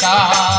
का